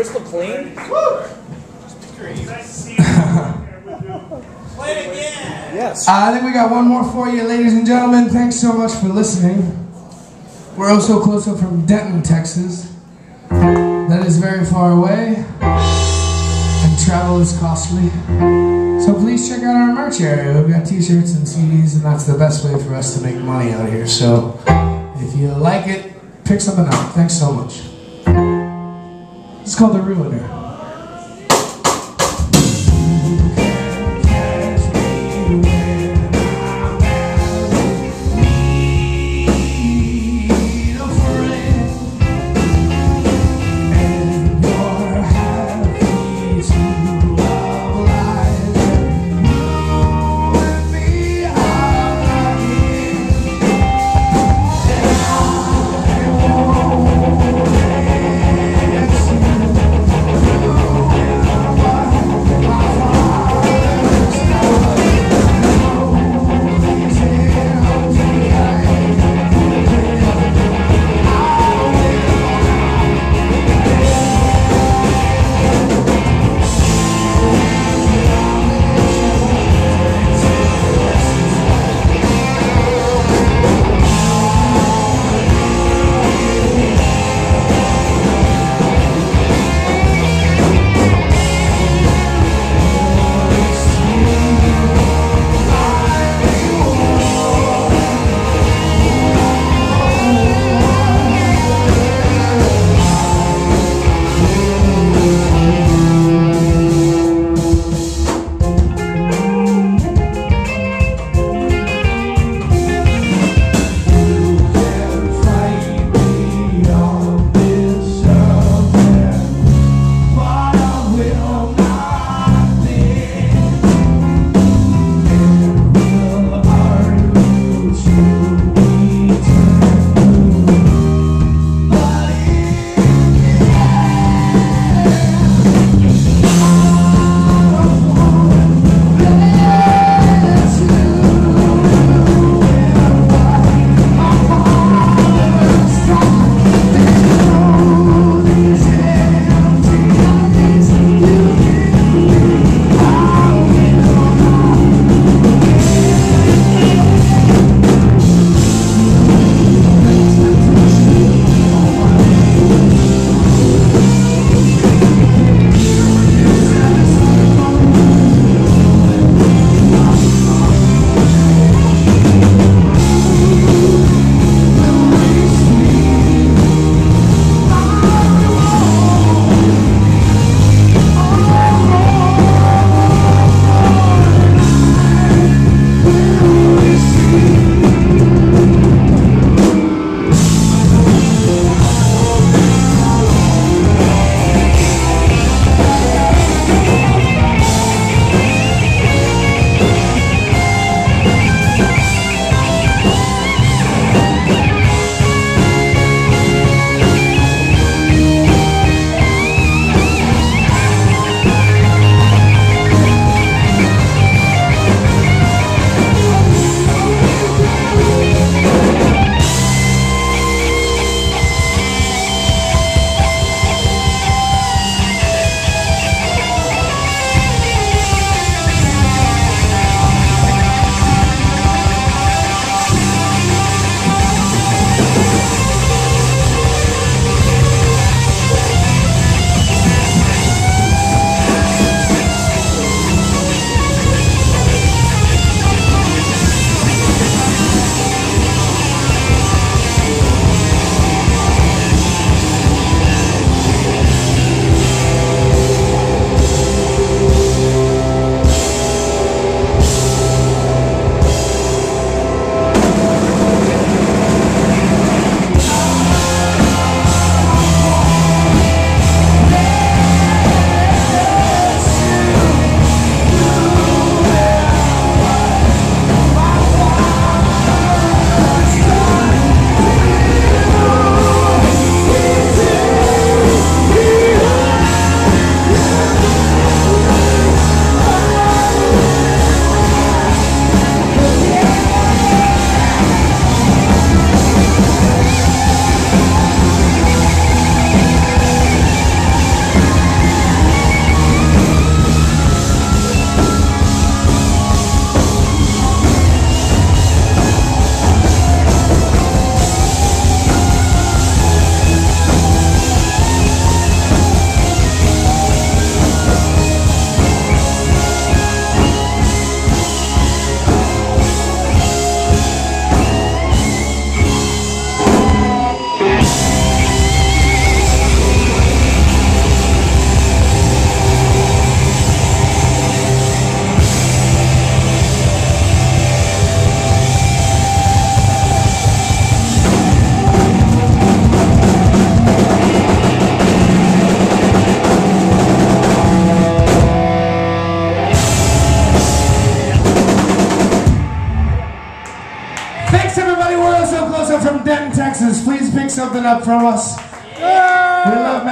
Crystal clean? Woo! Play it again. Yes. Uh, I think we got one more for you, ladies and gentlemen. Thanks so much for listening. We're Oso Closo up from Denton, Texas. That is very far away, and travel is costly. So please check out our merch area. We've got t-shirts and CDs, and that's the best way for us to make money out here. So if you like it, pick something up. Thanks so much. It's called The Ruiner. Please pick something up from us. We love Madison.